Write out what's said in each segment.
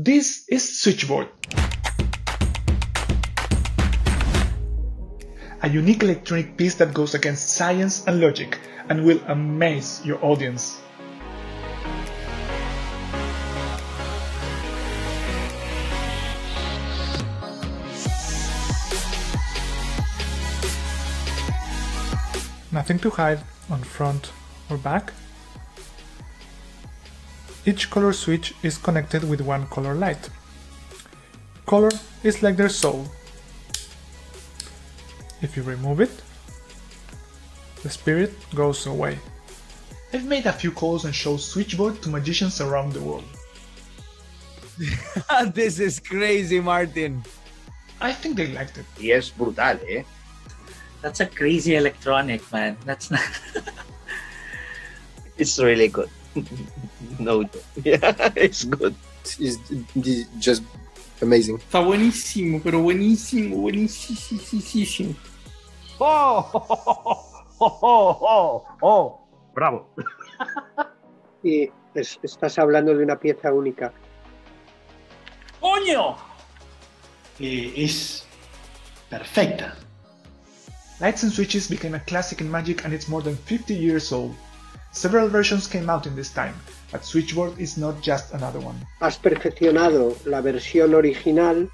This is Switchboard. A unique electronic piece that goes against science and logic and will amaze your audience. Nothing to hide on front or back. Each color switch is connected with one color light. Color is like their soul. If you remove it, the spirit goes away. I've made a few calls and shows Switchboard to magicians around the world. this is crazy, Martin. I think they liked it. Yes, brutal, ¿eh? That's a crazy electronic, man. That's not. It's really good. No, yeah, it's good. It's just amazing. Está buenísimo, pero buenísimo, buenísimo. ¡Oh! ¡Oh! ¡Oh! ¡Oh! ¡Oh! ¡Bravo! Y es- estás hablando de una pieza única. ¡Coño! Eh, es perfecta. Lights and switches became a classic in Magic and it's more than 50 years old. Several versions came out in this time, but Switchboard is not just another one. Has perfeccionado la versión original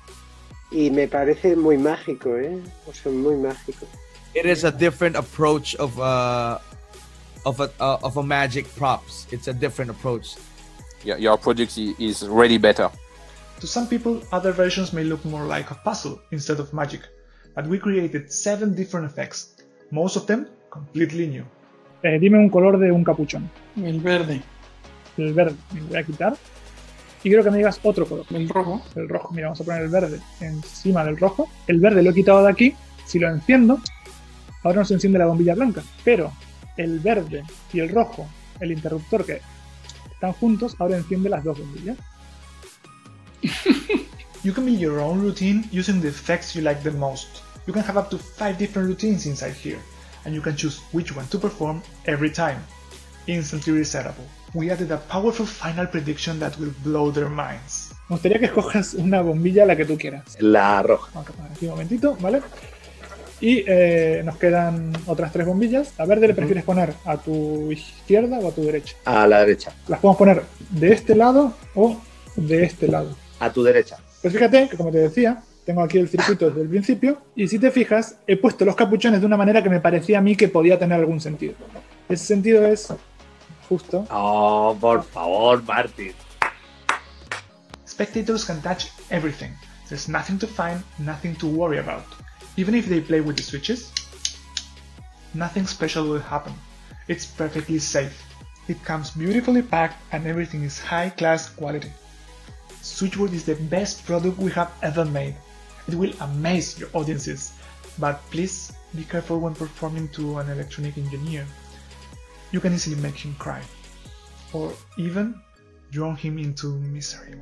y me parece muy mágico, ¿eh? O sea, muy mágico. It is a different approach of uh of a uh, of a magic props. It's a different approach. Your, your project is really better. To some people, other versions may look more like a puzzle instead of magic, but we created 7 different effects, most of them completely new. Eh, dime un color de un capuchón. El verde, El verde, me lo voy a quitar. Y quiero que me digas otro color. el rojo. El rojo, mira, vamos a poner el verde encima del rojo. El verde lo he quitado de aquí. Si lo enciendo, ahora no se enciende la bombilla blanca. Pero el verde y el rojo, el interruptor que están juntos, ahora enciende las dos bombillas. You can build your own routine using the effects you like the most. You can have up to 5 different routines inside here, and you can choose which one to perform every time. Instantly resettable. We added a powerful final prediction that will blow their minds. Me gustaría que escojas una bombilla la que tú quieras. La roja. Vamos a poner aquí un momentito, ¿vale? Y eh, nos quedan otras tres bombillas. ¿A verde le prefieres poner a tu izquierda o a tu derecha? A la derecha. Las podemos poner de este lado o de este lado. A tu derecha. Pues fíjate que, como te decía, tengo aquí el circuito desde el principio. Y si te fijas, he puesto los capuchones de una manera que me parecía a mí que podía tener algún sentido. Ese sentido es justo. Oh, por favor, Martin. Spectators can touch everything. There's nothing to find, nothing to worry about. Even if they play with the switches, nothing special will happen. It's perfectly safe. It comes beautifully packed and everything is high class quality. Switchboard is the best product we have ever made. It will amaze your audiences, but please be careful when performing to an electronic engineer. You can easily make him cry, or even drown him into misery.